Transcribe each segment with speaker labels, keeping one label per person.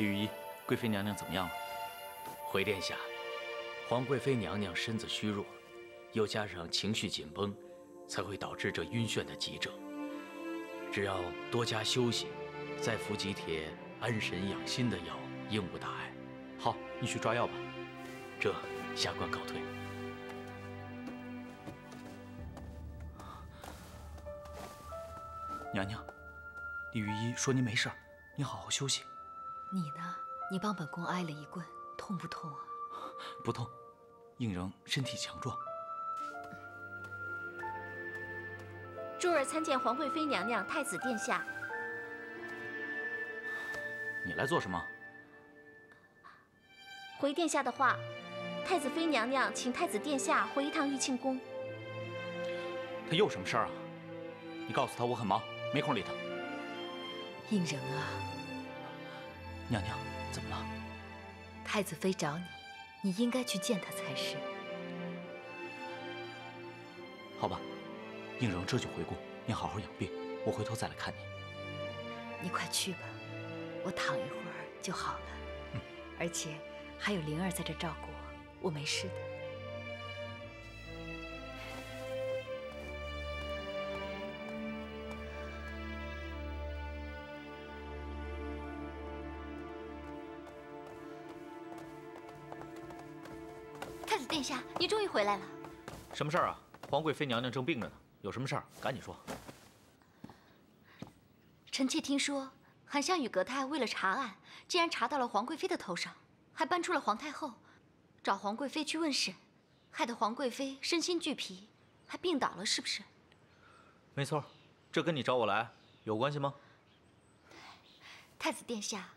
Speaker 1: 李御医，贵妃娘娘怎么样了？
Speaker 2: 回殿下，皇贵妃娘娘身子虚弱，又加上情绪紧绷，才会导致这晕眩的急症。只要多加休息，再服几帖安神养心的药，应无大碍。
Speaker 1: 好，你去抓药吧。
Speaker 2: 这下官告退。
Speaker 1: 娘娘，李御医说您没事，您好好休息。
Speaker 3: 你呢？你帮本宫挨了一棍，痛不痛啊？
Speaker 1: 不痛，应仍身体强壮。
Speaker 4: 珠儿参见皇贵妃娘娘、太子殿下。
Speaker 1: 你来做什么？
Speaker 4: 回殿下的话，太子妃娘娘请太子殿下回一趟玉庆宫。
Speaker 1: 她又什么事儿啊？你告诉她我很忙，没空理她。
Speaker 3: 应人啊，
Speaker 1: 娘娘，怎么了？
Speaker 3: 太子妃找你，你应该去见她才是。
Speaker 1: 好吧，应荣这就回宫，你好好养病，我回头再来看你。
Speaker 3: 你快去吧，我躺一会儿就好了。嗯，而且。还有灵儿在这照顾我，我没事的。
Speaker 4: 回来了。
Speaker 1: 什么事儿啊？皇贵妃娘娘正病着呢，有什么事儿赶紧说。
Speaker 4: 臣妾听说，韩香与格泰为了查案，竟然查到了皇贵妃的头上。还搬出了皇太后，找皇贵妃去问审，害得皇贵妃身心俱疲，还病倒了，是不是？
Speaker 1: 没错，这跟你找我来有关系吗？
Speaker 4: 太子殿下，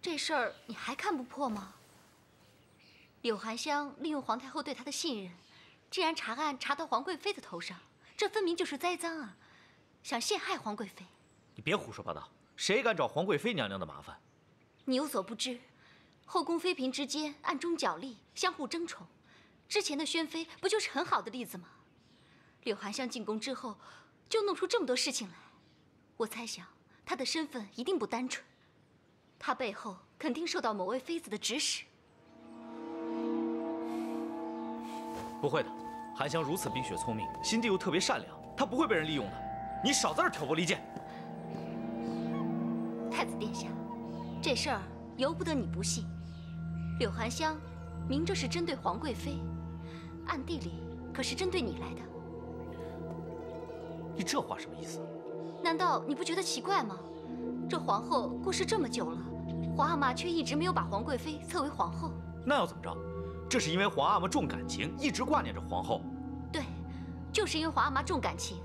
Speaker 4: 这事儿你还看不破吗？柳含香利用皇太后对她的信任，竟然查案查到皇贵妃的头上，这分明就是栽赃啊！想陷害皇贵妃。
Speaker 1: 你别胡说八道，谁敢找皇贵妃娘娘的麻烦？
Speaker 4: 你有所不知。后宫妃嫔之间暗中角力，相互争宠，之前的宣妃不就是很好的例子吗？柳含香进宫之后，就弄出这么多事情来，我猜想她的身份一定不单纯，她背后肯定受到某位妃子的指使。
Speaker 1: 不会的，含香如此冰雪聪明，心地又特别善良，她不会被人利用的。你少在这挑拨离间。
Speaker 4: 太子殿下，这事儿由不得你不信。柳含香，明着是针对皇贵妃，暗地里可是针对你来的。
Speaker 1: 你这话什么意思？
Speaker 4: 难道你不觉得奇怪吗？这皇后过世这么久了，皇阿玛却一直没有把皇贵妃册为皇后。
Speaker 1: 那要怎么着？这是因为皇阿玛重感情，一直挂念着皇后。
Speaker 4: 对，就是因为皇阿玛重感情，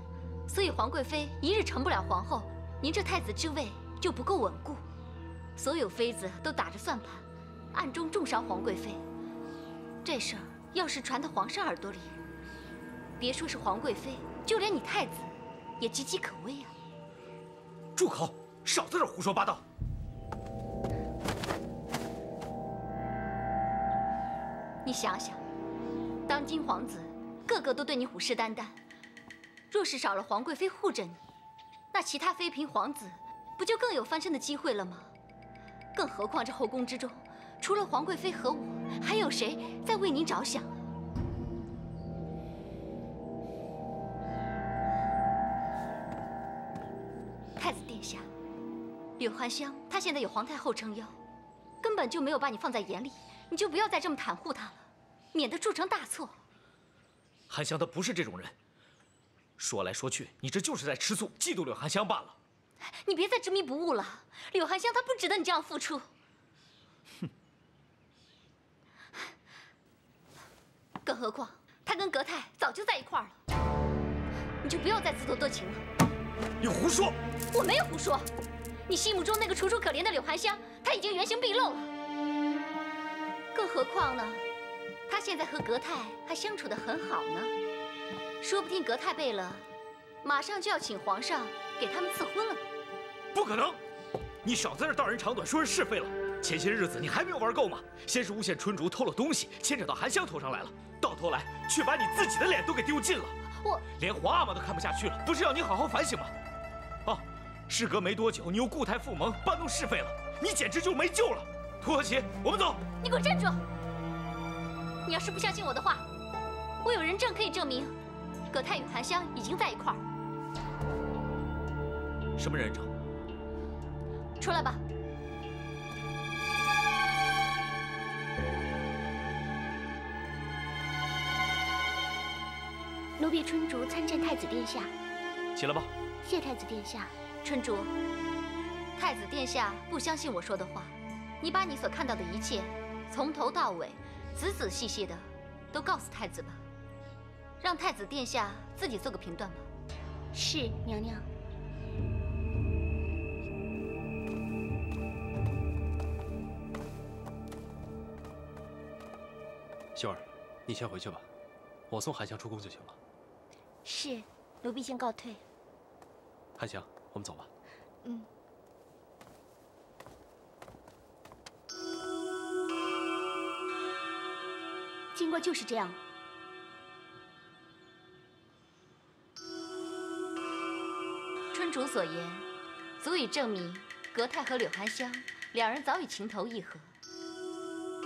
Speaker 4: 所以皇贵妃一日成不了皇后，您这太子之位就不够稳固。所有妃子都打着算盘。暗中重伤皇贵妃，这事儿要是传到皇上耳朵里，别说是皇贵妃，就连你太子也岌岌可危啊！
Speaker 1: 住口！少在这胡说八道！
Speaker 4: 你想想，当今皇子个个都对你虎视眈眈，若是少了皇贵妃护着你，那其他妃嫔、皇子不就更有翻身的机会了吗？更何况这后宫之中……除了皇贵妃和我，还有谁在为您着想？太子殿下，柳含香她现在有皇太后撑腰，根本就没有把你放在眼里，你就不要再这么袒护他了，免得铸成大错。
Speaker 1: 含香她不是这种人，说来说去，你这就是在吃醋，嫉妒柳含香罢了。
Speaker 4: 你别再执迷不悟了，柳含香她不值得你这样付出。哼更何况，他跟格泰早就在一块儿了，你就不要再自作多情了。
Speaker 1: 你胡说！
Speaker 4: 我没有胡说。你心目中那个楚楚可怜的柳含香，她已经原形毕露了。更何况呢，他现在和格泰还相处的很好呢，说不定格泰贝勒马上就要请皇上给他们赐婚了。
Speaker 1: 不可能！你少在这道人长短，说人是非了。前些日子你还没有玩够吗？先是诬陷春竹偷了东西，牵扯到韩香头上来了，到头来却把你自己的脸都给丢尽了。
Speaker 4: 我
Speaker 1: 连皇阿玛都看不下去了，不是要你好好反省吗？哦，事隔没多久，你又故态复萌，搬弄是非了，你简直就没救了。涂和齐，我们走。
Speaker 4: 你给我站住！你要是不相信我的话，我有人证可以证明，葛泰与韩香已经在一块儿。
Speaker 1: 什么人证？
Speaker 4: 出来吧。
Speaker 5: 奴婢春竹参见太子殿下。
Speaker 1: 起来吧。
Speaker 5: 谢太子殿下。
Speaker 4: 春竹，太子殿下不相信我说的话，你把你所看到的一切，从头到尾，仔仔细细的，都告诉太子吧，让太子殿下自己做个评断吧。
Speaker 5: 是，娘娘。
Speaker 6: 秀儿，你先回去吧，我送韩香出宫就行了。
Speaker 5: 是，奴婢先告退。
Speaker 6: 韩香，我们走吧。
Speaker 5: 嗯。经过就是这样。
Speaker 4: 春竹所言，足以证明格泰和柳含香两人早已情投意合。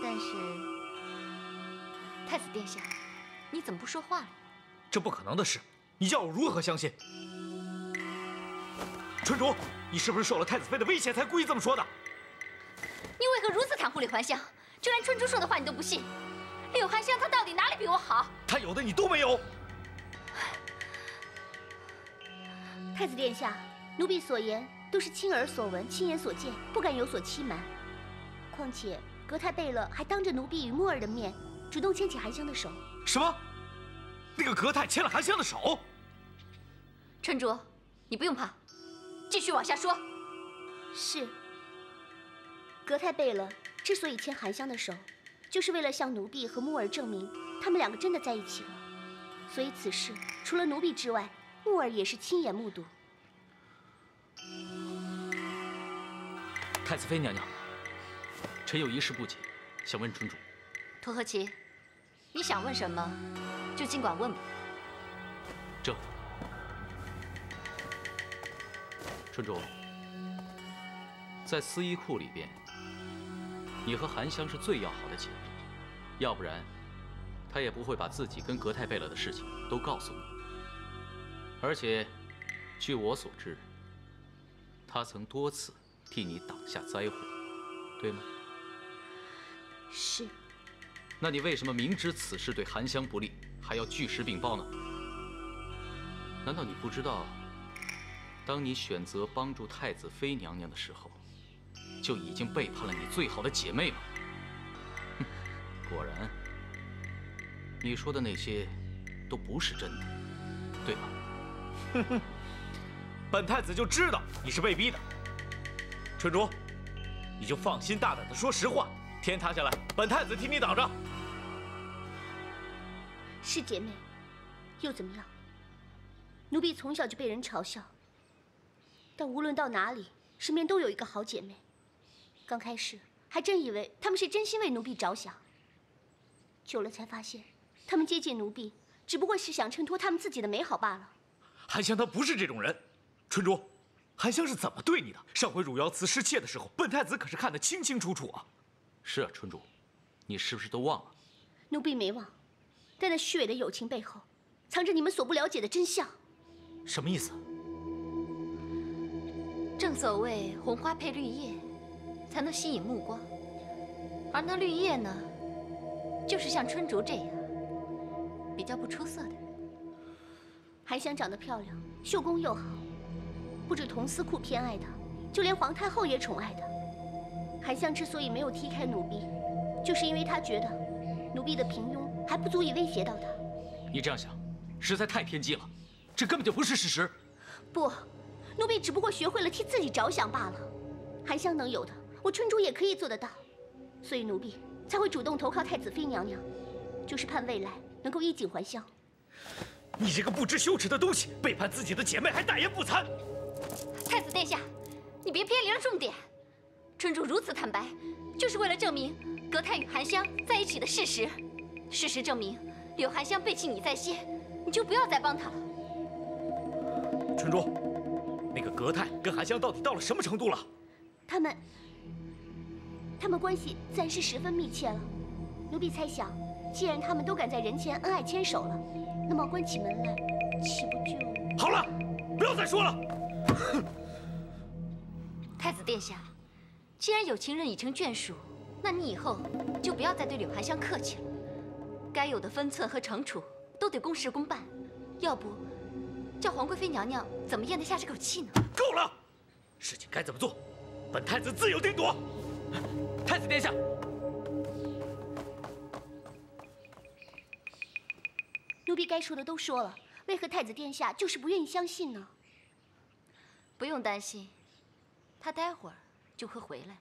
Speaker 4: 但是，太子殿下，你怎么不说话了？
Speaker 1: 这不可能的事，你叫我如何相信？春竹，你是不是受了太子妃的威胁，才故意这么说的？
Speaker 4: 你为何如此袒护柳含香，就连春竹说的话你都不信？柳寒香她到底哪里比我好？
Speaker 1: 她有的你都没有。
Speaker 5: 太子殿下，奴婢所言都是亲耳所闻、亲眼所见，不敢有所欺瞒。况且格泰贝勒还当着奴婢与木儿的面，主动牵起韩香的手。
Speaker 1: 什么？那个格泰牵了韩香的手？
Speaker 4: 春竹，你不用怕，继续往下说。
Speaker 5: 是。格泰贝勒之所以牵韩香的手，就是为了向奴婢和木儿证明他们两个真的在一起了。所以此事除了奴婢之外，木儿也是亲眼目睹。
Speaker 2: 太子妃娘娘，臣有一事不解，想问春主。
Speaker 4: 涂和齐，你想问什么，就尽管问吧。
Speaker 2: 这，春主，在司衣库里边，你和韩香是最要好的姐妹，要不然，他也不会把自己跟格泰贝勒的事情都告诉你。而且，据我所知，他曾多次替你挡下灾祸，对吗？
Speaker 5: 是。
Speaker 2: 那你为什么明知此事对韩香不利，还要据实禀报呢？难道你不知道，当你选择帮助太子妃娘娘的时候，就已经背叛了你最好的姐妹吗？你说的那些都不是真的，对吧？
Speaker 1: 哼哼，本太子就知道你是被逼的。春竹，你就放心大胆的说实话，天塌下来，本太子替你挡着。
Speaker 5: 是姐妹，又怎么样？奴婢从小就被人嘲笑，但无论到哪里，身边都有一个好姐妹。刚开始还真以为她们是真心为奴婢着想，久了才发现，她们接近奴婢，只不过是想衬托他们自己的美好罢了。
Speaker 1: 韩香她不是这种人，春竹，韩香是怎么对你的？上回汝窑瓷失窃的时候，本太子可是看得清清楚楚啊。
Speaker 2: 是啊，春竹，你是不是都忘了？
Speaker 5: 奴婢没忘。但那虚伪的友情背后，藏着你们所不了解的真相。
Speaker 1: 什么意思？
Speaker 4: 正所谓红花配绿叶，才能吸引目光。而那绿叶呢，就是像春竹这样比较不出色的人。
Speaker 5: 韩香长得漂亮，绣工又好，不止同司库偏爱她，就连皇太后也宠爱她。韩香之所以没有踢开奴婢，就是因为她觉得奴婢的平庸。还不足以威胁到她。
Speaker 2: 你这样想，实在太偏激了，这根本就不是事实。
Speaker 5: 不，奴婢只不过学会了替自己着想罢了。韩香能有的，我春竹也可以做得到，所以奴婢才会主动投靠太子妃娘娘，就是盼未来能够衣锦还乡。
Speaker 1: 你这个不知羞耻的东西，背叛自己的姐妹还大言不惭！
Speaker 4: 太子殿下，你别偏离了重点。春竹如此坦白，就是为了证明格泰与韩香在一起的事实。事实证明，柳寒香背弃你在先，你就不要再帮她了。
Speaker 1: 春珠，那个格泰跟韩香到底到了什么程度了？
Speaker 5: 他们，他们关系自然是十分密切了。奴婢猜想，既然他们都敢在人前恩爱牵手了，那么关起门来，岂不就……
Speaker 1: 好了，不要再说了。
Speaker 4: 太子殿下，既然有情人已成眷属，那你以后就不要再对柳含香客气了。该有的分寸和惩处都得公事公办，要不叫皇贵妃娘娘怎么咽得下这口气呢？
Speaker 1: 够了，事情该怎么做，本太子自有定夺。
Speaker 2: 太子殿下，
Speaker 5: 奴婢该说的都说了，为何太子殿下就是不愿意相信呢？
Speaker 4: 不用担心，他待会儿就会回来。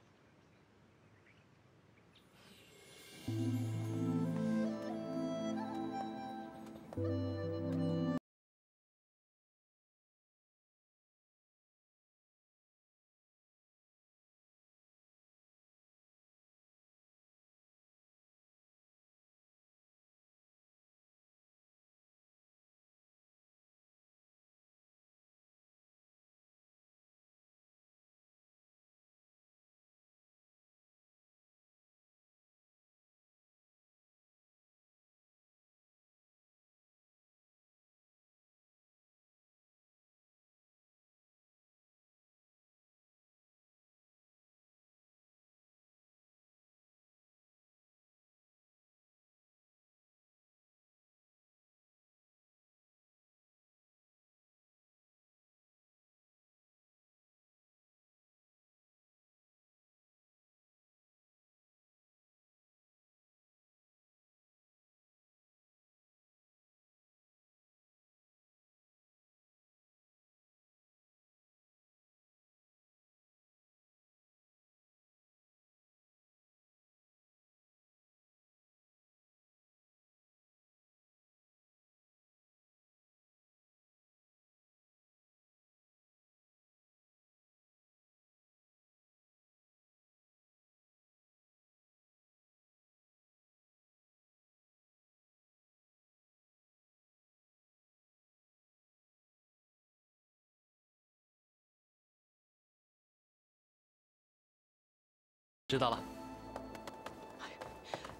Speaker 6: 知道了。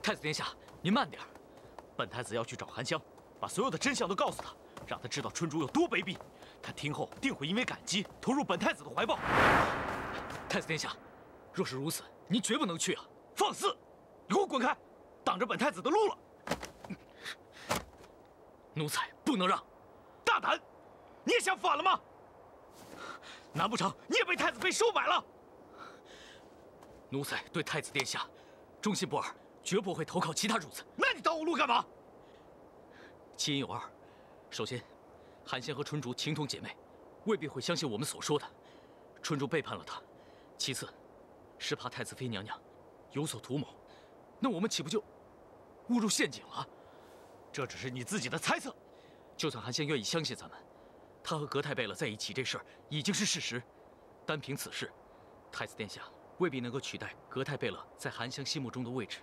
Speaker 1: 太子殿下，您慢点本太子要去找韩香，把所有的真相都告诉他，让他知道春竹有多卑鄙。他听后定会因为感激投入本太子的怀抱。太子殿下，若是如此，您绝不能去啊！放肆！你给我滚开，挡着本太子的路了！奴才不能让！大胆！你也想反了吗？难不成你也被太子妃收买了？奴才对太子殿下忠心不二，绝不会投靠其他主子。那你挡我路干嘛？其因有二，首先，韩仙和春竹情同姐妹，未必会相信我们所说的。春竹背叛了他。其次，是怕太子妃娘娘有所图谋，那我们岂不就误入陷阱了？这只是你自己的猜测。就算韩仙愿意相信咱们，他和格泰贝勒在一起这事儿已经是事实。单凭此事，太子殿下。未必能够取代格泰贝勒在韩香心目中的位置。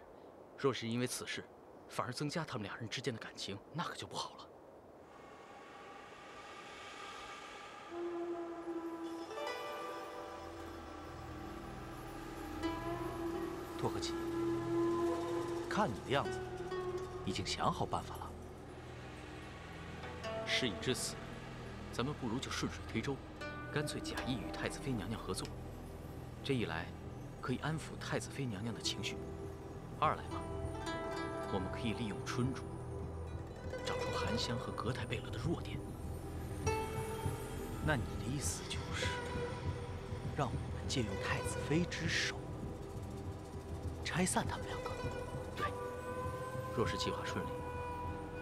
Speaker 1: 若是因为此事，反而增加他们两人之间的感情，那可就不好了。
Speaker 7: 拓和奇，看你的样子，已经想好办法了。
Speaker 2: 事已至此，咱们不如就顺水推舟，干脆假意与太子妃娘娘合作。这一来。可以安抚太子妃娘娘的情绪。二来嘛，我们可以利用春竹，找出韩香和格泰贝勒的弱点。
Speaker 7: 那你的意思就是，让我们借用太子妃之手，拆散他们两个？
Speaker 2: 对。若是计划顺利，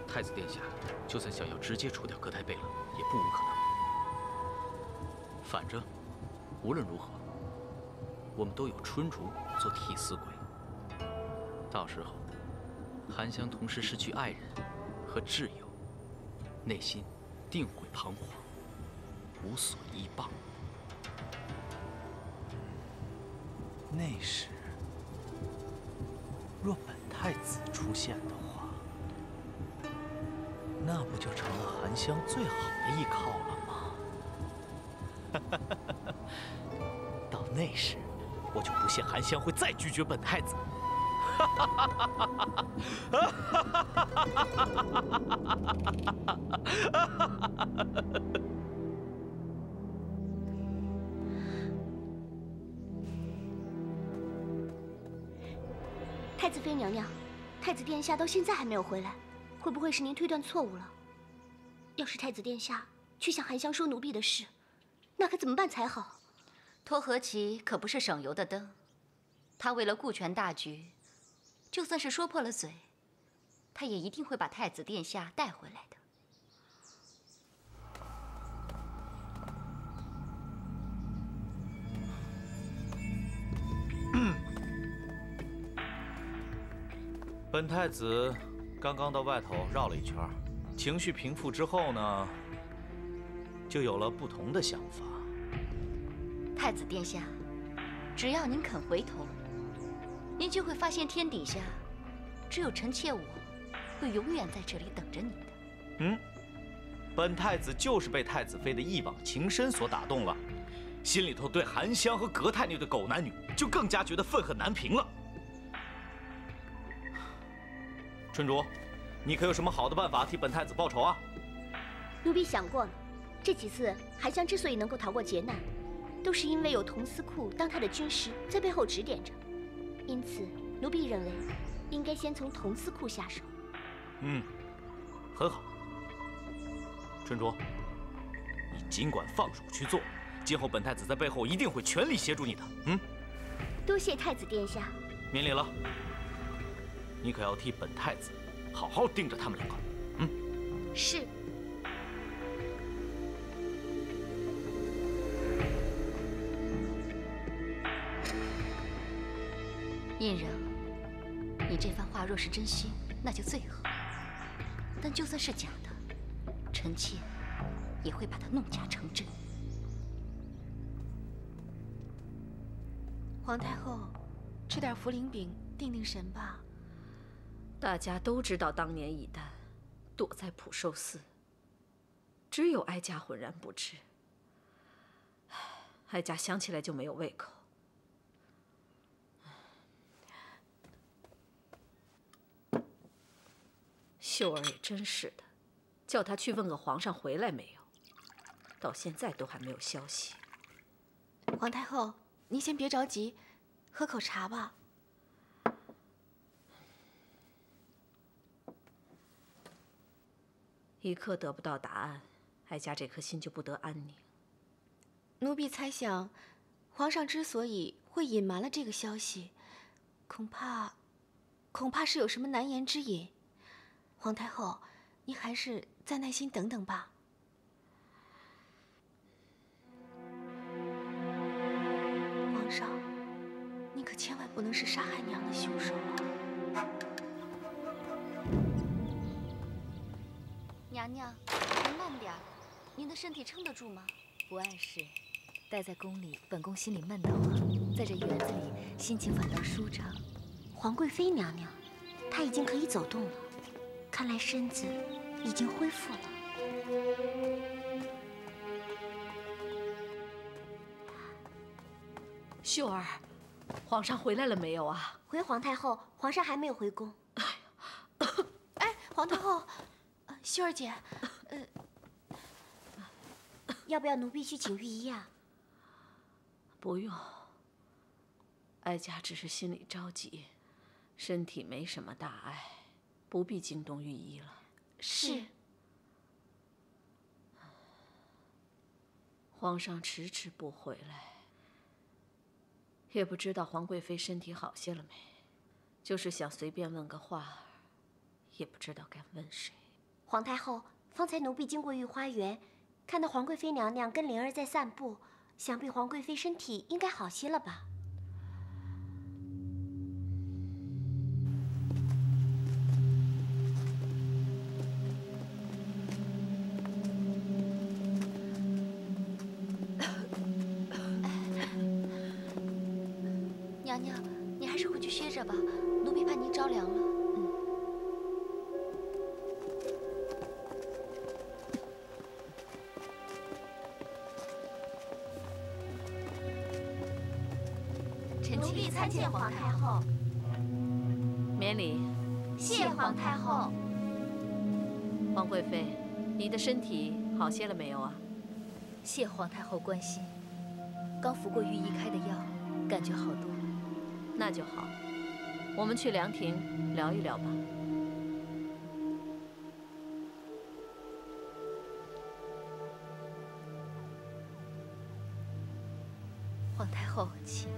Speaker 2: 太子殿下就算想要直接除掉格泰贝勒，也不无可能。反正，无论如何。我们都有春竹做替死鬼，到时候韩香同时失去爱人和挚友，内心定会彷徨，无所依傍。
Speaker 7: 那时，若本太子出现的话，那不就成了韩香最好的依靠了吗？到那时。
Speaker 1: 我就不信韩香会再拒绝本太子。
Speaker 5: 太子妃娘娘，太子殿下到现在还没有回来，会不会是您推断错误了？要是太子殿下去向韩香说奴婢的事，那可怎么办才好？
Speaker 4: 托和其可不是省油的灯，他为了顾全大局，就算是说破了嘴，他也一定会把太子殿下带回来的。
Speaker 1: 本太子刚刚到外头绕了一圈，情绪平复之后呢，就有了不同的想法。
Speaker 4: 太子殿下，只要您肯回头，您就会发现天底下只有臣妾我，会永远在这里等着你的。
Speaker 1: 嗯，本太子就是被太子妃的一往情深所打动了，心里头对韩香和葛太那对狗男女就更加觉得愤恨难平了。春竹，你可有什么好的办法替本太子报仇啊？
Speaker 5: 奴婢想过了，这几次韩香之所以能够逃过劫难，都是因为有佟思库当他的军师在背后指点着，因此奴婢认为应该先从佟思库下手。
Speaker 1: 嗯，很好。春竹，你尽管放手去做，今后本太子在背后一定会全力协助你的。嗯，
Speaker 5: 多谢太子殿下。
Speaker 1: 免礼了。你可要替本太子好好盯着他们两个。嗯，
Speaker 5: 是。
Speaker 4: 胤禛，你这番话若是真心，那就最好；但就算是假的，臣妾也会把它弄假成真。
Speaker 3: 皇太后，吃点茯苓饼定定神吧。大家都知道当年乙丹躲在普寿寺，只有哀家浑然不知。哀家想起来就没有胃口。秀儿也真是的，叫他去问个皇上回来没有，到现在都还没有消息。
Speaker 8: 皇太后，您先别着急，喝口茶吧。
Speaker 3: 一刻得不到答案，哀家这颗心就不得安宁。
Speaker 8: 奴婢猜想，皇上之所以会隐瞒了这个消息，恐怕，恐怕是有什么难言之隐。皇太后，您还是再耐心等等吧。皇上，您可千万不能是杀害娘的凶手啊！
Speaker 4: 娘娘，您慢点您的身体撑得住吗？
Speaker 3: 不碍事，待在宫里，本宫心里闷得慌，在这园子里，心情反倒舒畅。
Speaker 5: 皇贵妃娘娘，她已经可以走动了。看来身子已经恢复了。
Speaker 3: 秀儿，皇上回来了没有啊？
Speaker 5: 回皇太后，皇上还没有回宫。哎，
Speaker 8: 哎，皇太后，秀儿姐，呃，
Speaker 5: 要不要奴婢去请御医啊？
Speaker 3: 不用，哀家只是心里着急，身体没什么大碍。不必惊动御医了。
Speaker 8: 是。
Speaker 3: 皇上迟迟不回来，也不知道皇贵妃身体好些了没。就是想随便问个话，也不知道该问谁。
Speaker 5: 皇太后，方才奴婢经过御花园，看到皇贵妃娘娘跟灵儿在散步，想必皇贵妃身体应该好些了吧。
Speaker 3: 的身体好些了没有啊？
Speaker 9: 谢皇太后关心。刚服过御医开的药，感觉好多了。
Speaker 3: 那就好。我们去凉亭聊一聊吧。
Speaker 9: 皇太后，请。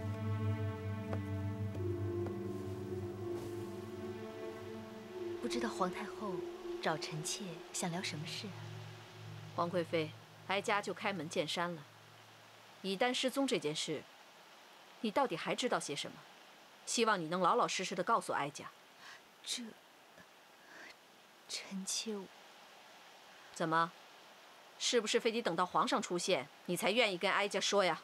Speaker 9: 不知道皇太后找臣妾想聊什么事啊？
Speaker 3: 皇贵妃，哀家就开门见山了。以丹失踪这件事，你到底还知道些什么？希望你能老老实实的告诉哀家。
Speaker 9: 这，臣妾……
Speaker 3: 怎么？是不是非得等到皇上出现，你才愿意跟哀家说呀？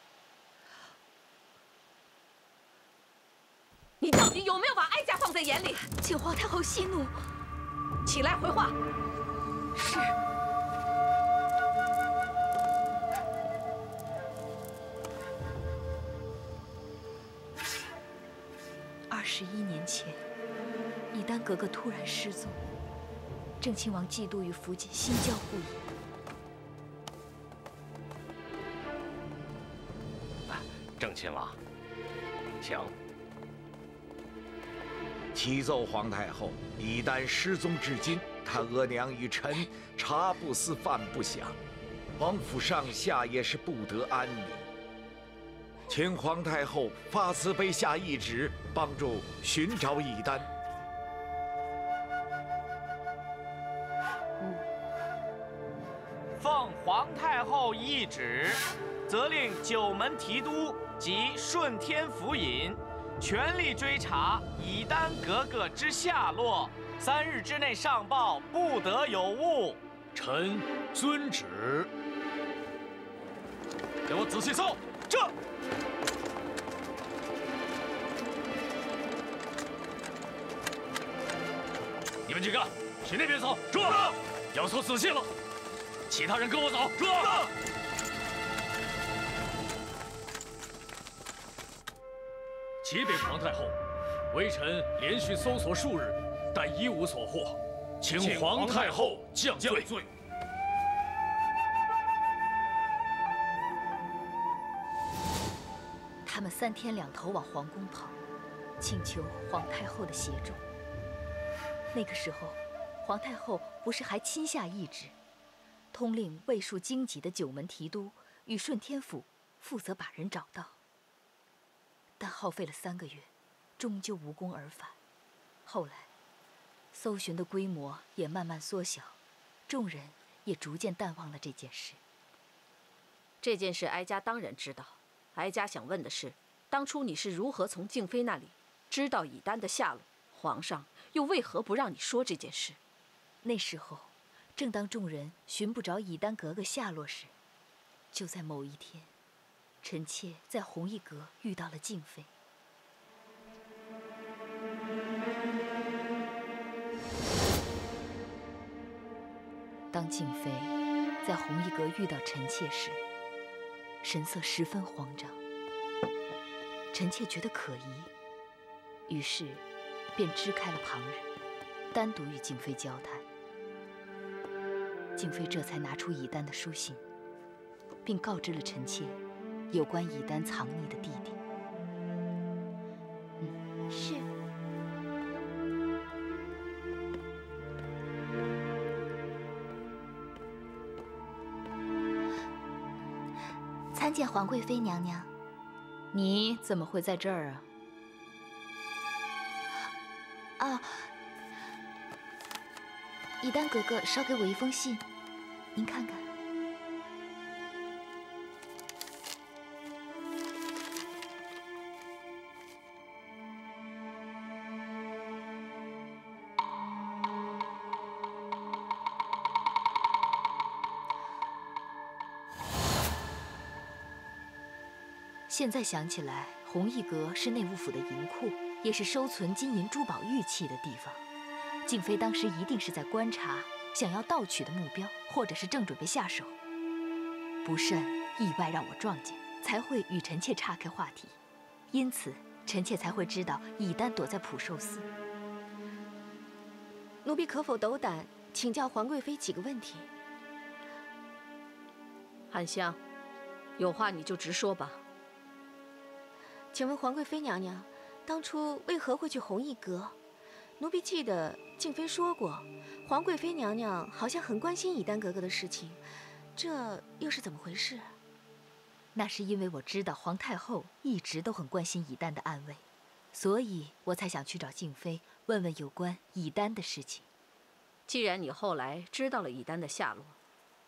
Speaker 3: 你到底有没有把哀家放在眼里？
Speaker 9: 请皇太后息怒，
Speaker 3: 起来回话。
Speaker 9: 是。二十一年前，以丹格格突然失踪，郑亲王嫉妒与福晋心焦不已。
Speaker 10: 郑亲王，请。
Speaker 11: 启奏皇太后，以丹失踪至今，他额娘与臣茶不思饭不想，王府上下也是不得安宁。请皇太后发慈悲下懿旨，帮助寻找以丹。
Speaker 12: 奉皇太后懿旨，责令九门提督及顺天府尹。全力追查以丹格格之下落，三日之内上报，不得有误。
Speaker 2: 臣遵旨。
Speaker 1: 给我仔细搜。这。你们几个去那边搜。
Speaker 2: 住。
Speaker 1: 要搜仔细了。其他人跟我走。
Speaker 2: 这。启禀皇太后，微臣连续搜索数日，但一无所获，请皇太后降罪。
Speaker 9: 他们三天两头往皇宫跑，请求皇太后的协助。那个时候，皇太后不是还亲下懿旨，通令卫戍荆棘的九门提督与顺天府负责把人找到。但耗费了三个月，终究无功而返。后来，搜寻的规模也慢慢缩小，众人也逐渐淡忘了这件事。
Speaker 3: 这件事，哀家当然知道。哀家想问的是，当初你是如何从静妃那里知道以丹的下落？皇上又为何不让你说这件事？
Speaker 9: 那时候，正当众人寻不着以丹格格下落时，就在某一天。臣妾在弘毅阁遇到了静妃。当静妃在弘毅阁遇到臣妾时，神色十分慌张。臣妾觉得可疑，于是便支开了旁人，单独与静妃交谈。静妃这才拿出乙丹的书信，并告知了臣妾。有关以丹藏匿的地点。
Speaker 5: 嗯，是。
Speaker 4: 参见皇贵妃娘娘。
Speaker 9: 你怎么会在这儿啊？
Speaker 4: 啊，以丹格格捎给我一封信，您看看。
Speaker 9: 现在想起来，弘毅阁是内务府的银库，也是收存金银珠宝玉器的地方。静妃当时一定是在观察，想要盗取的目标，或者是正准备下手。不慎意外让我撞见，才会与臣妾岔开话题。因此，臣妾才会知道以丹躲在普寿寺。
Speaker 8: 奴婢可否斗胆请教皇贵妃几个问题？
Speaker 3: 韩香，有话你就直说吧。
Speaker 8: 请问皇贵妃娘娘，当初为何会去弘毅阁？奴婢记得静妃说过，皇贵妃娘娘好像很关心以丹格格的事情，这又是怎么回事？
Speaker 9: 那是因为我知道皇太后一直都很关心以丹的安危，所以我才想去找静妃问问有关以丹的事情。
Speaker 3: 既然你后来知道了以丹的下落，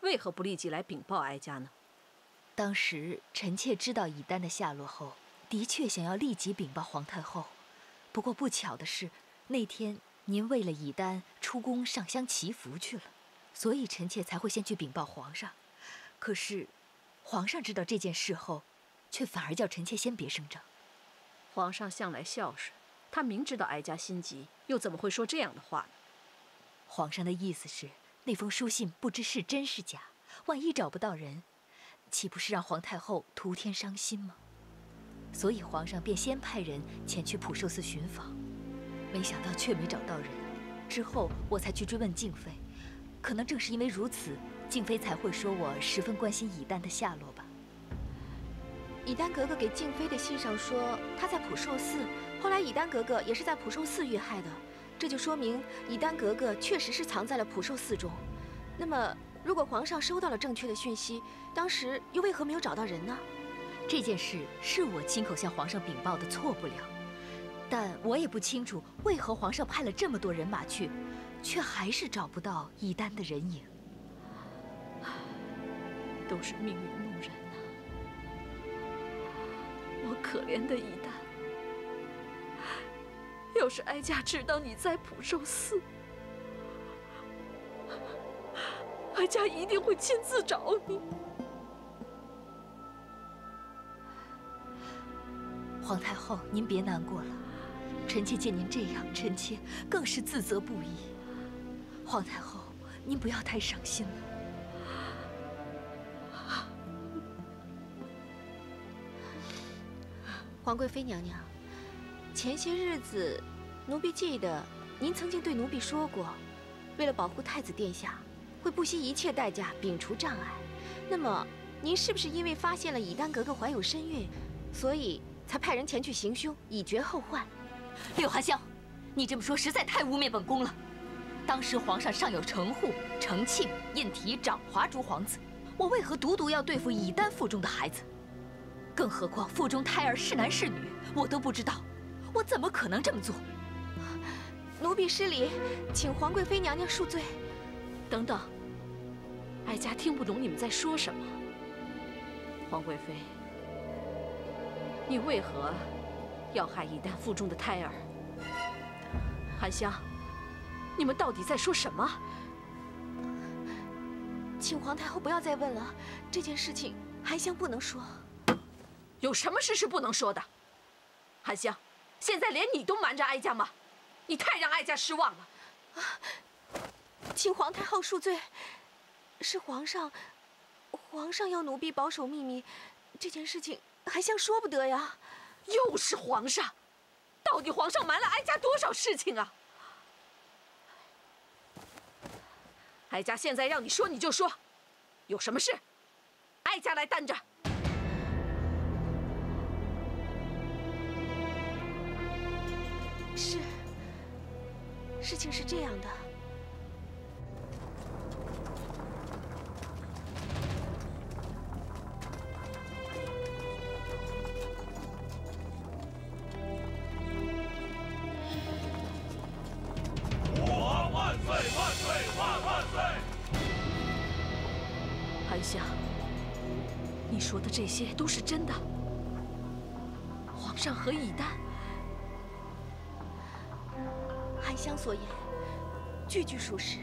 Speaker 3: 为何不立即来禀报哀家呢？
Speaker 9: 当时臣妾知道以丹的下落后，的确想要立即禀报皇太后，不过不巧的是。那天您为了以丹出宫上香祈福去了，所以臣妾才会先去禀报皇上。可是，皇上知道这件事后，却反而叫臣妾先别声张。
Speaker 3: 皇上向来孝顺，他明知道哀家心急，又怎么会说这样的话呢？
Speaker 9: 皇上的意思是，那封书信不知是真是假，万一找不到人，岂不是让皇太后徒添伤心吗？所以皇上便先派人前去普寿寺寻访。没想到却没找到人，之后我才去追问静妃，可能正是因为如此，静妃才会说我十分关心以丹的下落吧。
Speaker 8: 以丹格格给静妃的信上说他在普寿寺，后来以丹格格也是在普寿寺遇害的，这就说明以丹格格确实是藏在了普寿寺中。那么，如果皇上收到了正确的讯息，当时又为何没有找到人呢？
Speaker 9: 这件事是我亲口向皇上禀报的，错不了。但我也不清楚，为何皇上派了这么多人马去，却还是找不到以丹的人影。
Speaker 3: 都是命运弄人呐！我可怜的以丹，要是哀家知道你在普寿寺，哀家一定会亲自找你。
Speaker 9: 皇太后，您别难过了。臣妾见您这样，臣妾更是自责不已。皇太后，您不要太伤心了。
Speaker 8: 皇贵妃娘娘，前些日子，奴婢记得您曾经对奴婢说过，为了保护太子殿下，会不惜一切代价摒除障碍。那么，您是不是因为发现了以丹格格怀有身孕，所以才派人前去行凶，以绝后患？
Speaker 9: 柳寒香，你这么说实在太污蔑本宫了。当时皇上尚有程护、程庆、胤禔、长华诸皇子，我为何独独要对付以丹腹中的孩子？更何况腹中胎儿是男是女，我都不知道，我怎么可能这么做？
Speaker 8: 奴婢失礼，请皇贵妃娘娘恕罪。
Speaker 3: 等等，哀家听不懂你们在说什么。皇贵妃，你为何？要害以丹腹中的胎儿，韩香，你们到底在说什么？
Speaker 8: 请皇太后不要再问了，这件事情韩香不能说。
Speaker 3: 有什么事是不能说的？韩香，现在连你都瞒着哀家吗？你太让哀家失望了。
Speaker 8: 请皇太后恕罪，是皇上，皇上要奴婢保守秘密，这件事情还像说不得呀。
Speaker 3: 又是皇上，到底皇上瞒了哀家多少事情啊？哀家现在让你说你就说，有什么事，哀家来担着。
Speaker 8: 是，事情是这样的。香所言句句属实。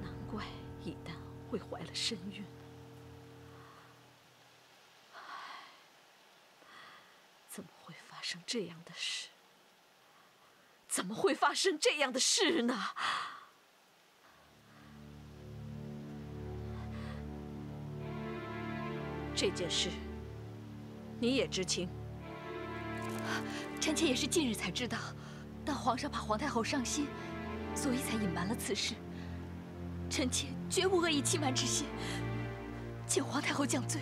Speaker 3: 难怪以丹会怀了身孕。怎么会发生这样的事？怎么会发生这样的事呢？这件事你也知情。
Speaker 9: 臣妾也是近日才知道，但皇上怕皇太后伤心，所以才隐瞒了此事。臣妾绝无恶意欺瞒之心，请皇太后降罪。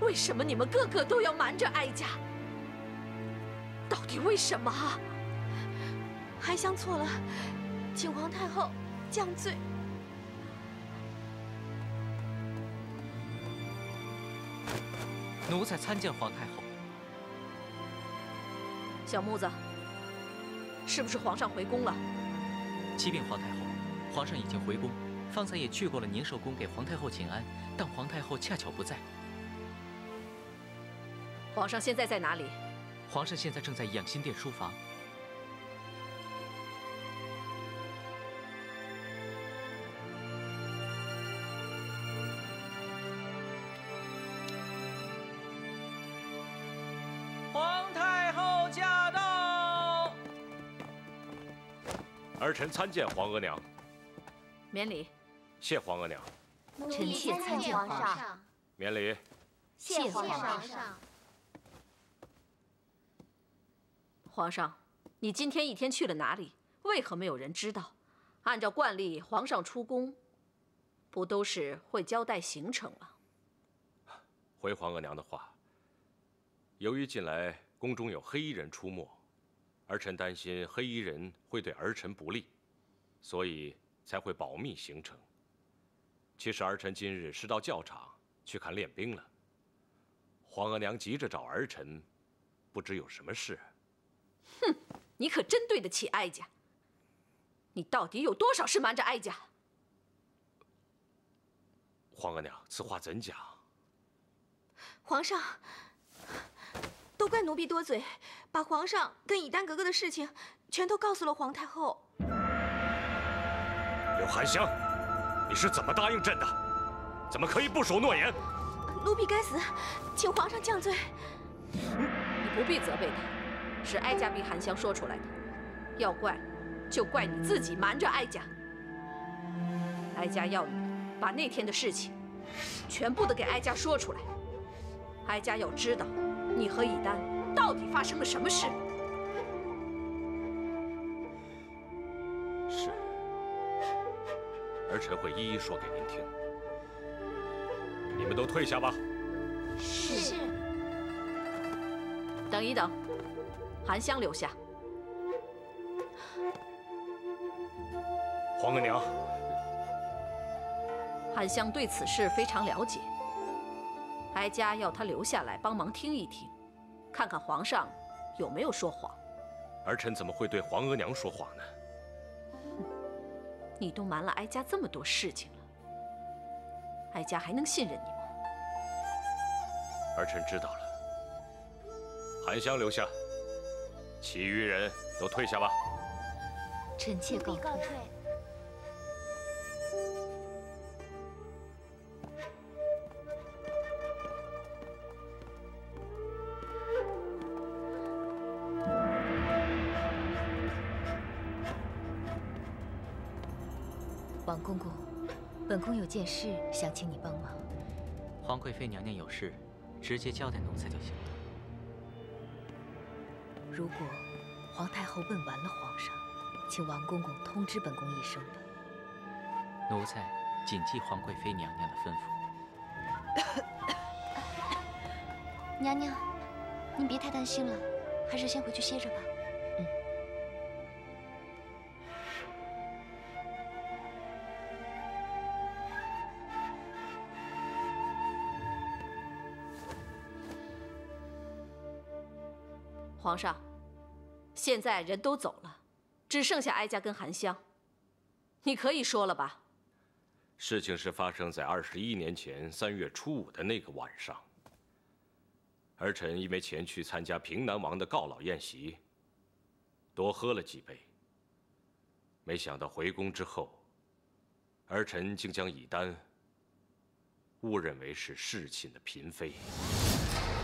Speaker 3: 为什么你们个个都要瞒着哀家？到底为什么？
Speaker 8: 韩香错了，请皇太后降罪。
Speaker 13: 奴才参见皇太后。
Speaker 3: 小木子，是不是皇上回宫了？
Speaker 13: 启禀皇太后，皇上已经回宫，方才也去过了宁寿宫给皇太后请安，但皇太后恰巧不在。
Speaker 3: 皇上现在在哪里？
Speaker 13: 皇上现在正在养心殿书房。
Speaker 10: 儿臣参见皇额娘。
Speaker 3: 免礼。
Speaker 10: 谢皇额娘。
Speaker 4: 臣妾参见皇上。
Speaker 10: 免礼。
Speaker 4: 谢皇上。
Speaker 3: 皇上，你今天一天去了哪里？为何没有人知道？按照惯例，皇上出宫，不都是会交代行程吗？
Speaker 10: 回皇额娘的话，由于近来宫中有黑衣人出没，儿臣担心黑衣人会对儿臣不利，所以才会保密行程。其实儿臣今日是到教场去看练兵了。皇额娘急着找儿臣，不知有什么事。
Speaker 3: 哼，你可真对得起哀家。你到底有多少事瞒着哀家？
Speaker 10: 皇额娘，此话怎讲？
Speaker 8: 皇上，都怪奴婢多嘴，把皇上跟以丹格格的事情全都告诉了皇太后。
Speaker 10: 柳含香，你是怎么答应朕的？怎么可以不守诺言？
Speaker 8: 奴婢该死，请皇上降罪。
Speaker 3: 你不必责备他。是哀家逼含香说出来的，要怪，就怪你自己瞒着哀家。哀家要你把那天的事情，全部的给哀家说出来。哀家要知道，你和以丹到底发生了什么事。
Speaker 10: 是，儿臣会一一说给您听。你们都退下吧。
Speaker 4: 是。
Speaker 3: 等一等。韩香留下。
Speaker 10: 皇额娘，
Speaker 3: 韩香对此事非常了解。哀家要他留下来帮忙听一听，看看皇上有没有说谎。
Speaker 10: 儿臣怎么会对皇额娘说谎呢？
Speaker 3: 你都瞒了哀家这么多事情了，哀家还能信任你吗？
Speaker 10: 儿臣知道了。韩香留下。其余人都退下吧。
Speaker 4: 臣妾告退。
Speaker 9: 王公公，本宫有件事想请你帮忙。
Speaker 13: 皇贵妃娘娘有事，直接交代奴才就行了。
Speaker 9: 如果皇太后问完了皇上，请王公公通知本宫一声吧。
Speaker 13: 奴才谨记皇贵妃娘娘的吩
Speaker 4: 咐。娘娘，您别太担心了，还是先回去歇着吧。
Speaker 3: 现在人都走了，只剩下哀家跟韩香。你可以说了吧？
Speaker 10: 事情是发生在二十一年前三月初五的那个晚上。儿臣因为前去参加平南王的告老宴席，多喝了几杯。没想到回宫之后，儿臣竟将以丹误认为是侍寝的嫔妃。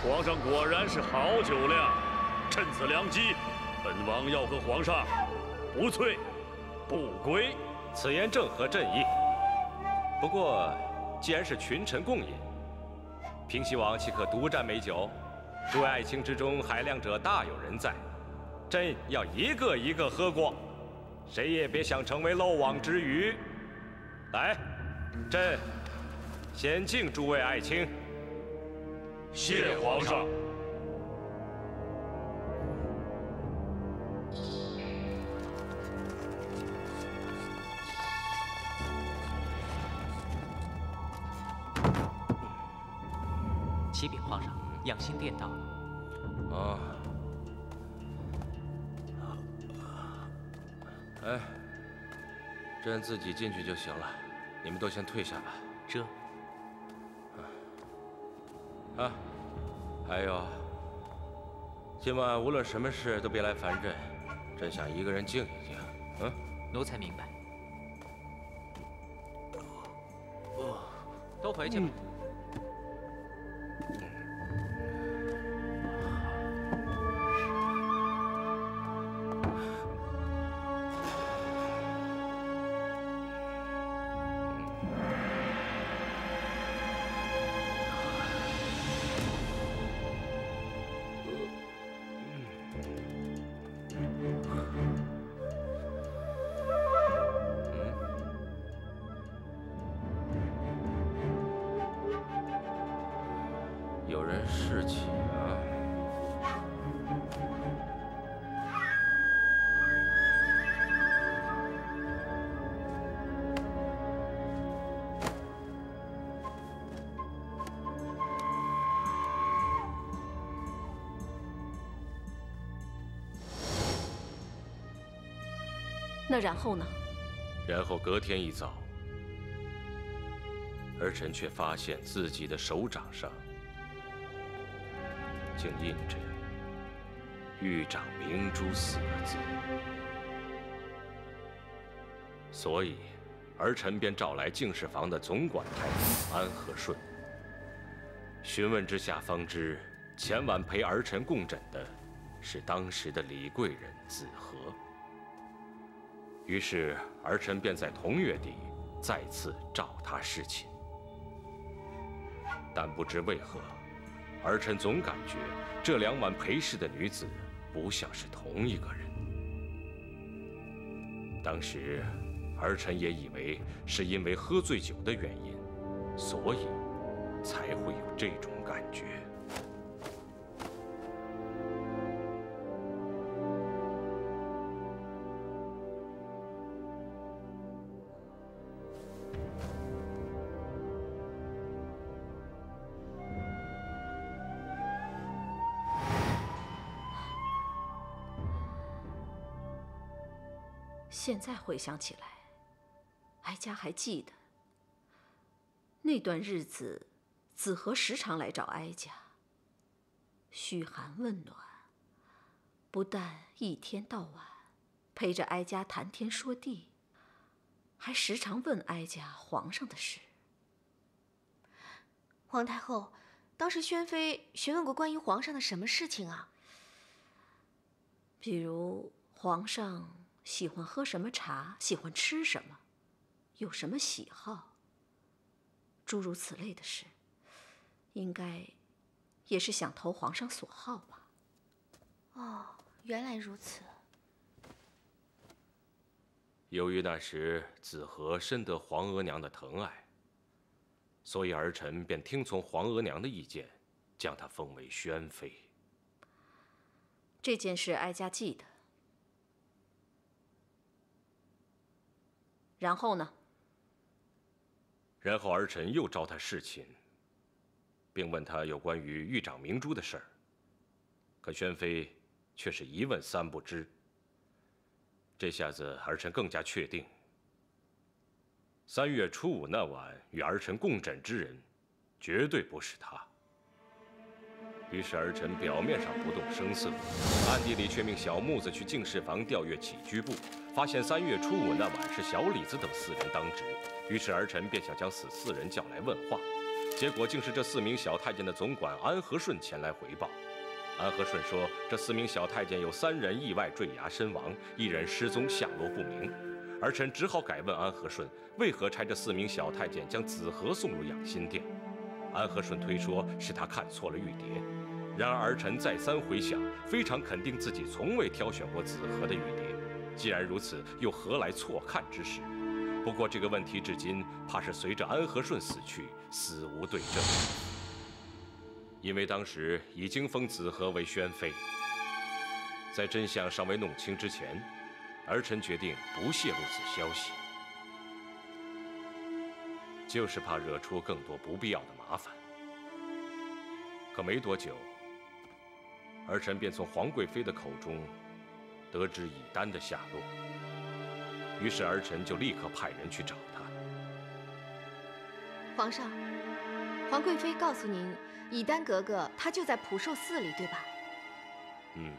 Speaker 14: 皇上果然是好酒量，趁此良机。本王要和皇上不醉不归，
Speaker 10: 此言正合朕意。不过，既然是群臣共饮，平西王岂可独占美酒？诸位爱卿之中，海量者大有人在，朕要一个一个喝过，谁也别想成为漏网之鱼。来，朕先敬诸位爱卿。
Speaker 14: 谢皇上。
Speaker 13: 养心殿到了。
Speaker 10: 啊。哎，朕自己进去就行了，你们都先退下吧。
Speaker 13: 这。
Speaker 10: 啊，还有，今晚无论什么事都别来烦朕，朕想一个人静一静。嗯，
Speaker 13: 奴才明白。都回去吧。
Speaker 10: 有人侍寝啊。
Speaker 3: 那然后呢？
Speaker 10: 然后隔天一早，儿臣却发现自己的手掌上竟印着“玉掌明珠”四个字，所以儿臣便召来净事房的总管太监安和顺，询问之下方知，前晚陪儿臣共枕的是当时的李贵人子和。于是儿臣便在同月底再次召他侍寝，但不知为何，儿臣总感觉这两晚陪侍的女子不像是同一个人。当时儿臣也以为是因为喝醉酒的原因，所以才会有这种感觉。
Speaker 3: 在回想起来，哀家还记得那段日子，子和时常来找哀家，嘘寒问暖，不但一天到晚陪着哀家谈天说地，还时常问哀家皇上的事。
Speaker 8: 皇太后，当时宣妃询问过关于皇上的什么事情啊？
Speaker 3: 比如皇上。喜欢喝什么茶？喜欢吃什么？有什么喜好？诸如此类的事，应该也是想投皇上所好吧？
Speaker 8: 哦，原来如此。
Speaker 10: 由于那时子和深得皇额娘的疼爱，所以儿臣便听从皇额娘的意见，将她封为宣妃。
Speaker 3: 这件事，哀家记得。然后呢？
Speaker 10: 然后儿臣又召他侍寝，并问他有关于玉掌明珠的事儿。可宣妃却是一问三不知。这下子儿臣更加确定，三月初五那晚与儿臣共枕之人，绝对不是他。于是儿臣表面上不动声色，暗地里却命小木子去净室房调阅起居部。发现三月初五那晚是小李子等四人当值，于是儿臣便想将此四人叫来问话，结果竟是这四名小太监的总管安和顺前来回报。安和顺说，这四名小太监有三人意外坠崖身亡，一人失踪下落不明。儿臣只好改问安和顺，为何差这四名小太监将子和送入养心殿？安和顺推说是他看错了玉蝶。然而儿臣再三回想，非常肯定自己从未挑选过紫河的玉蝶。既然如此，又何来错看之事？不过这个问题至今怕是随着安和顺死去，死无对证。因为当时已经封紫河为宣妃，在真相尚未弄清之前，儿臣决定不泄露此消息，就是怕惹出更多不必要的麻烦。可没多久，儿臣便从皇贵妃的口中得知以丹的下落，于是儿臣就立刻派人去找他。
Speaker 5: 皇上，皇贵妃告诉您。以丹格格，她就在普寿寺里，对吧？
Speaker 10: 嗯。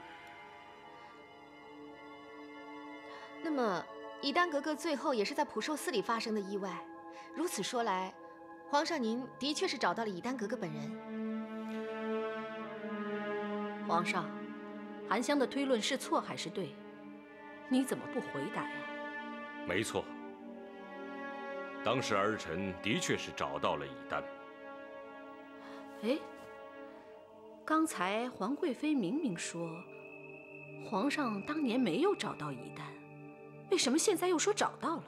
Speaker 5: 那么，以丹格格最后也是在普寿寺里发生的意外。如此说来，皇上您的确是找到了以丹格格本人。
Speaker 3: 皇上，韩香的推论是错还是对？你怎么不回答呀？
Speaker 10: 没错，当时儿臣的确是找到了乙丹。
Speaker 3: 哎，刚才皇贵妃明明说，皇上当年没有找到乙丹，为什么现在又说找到了？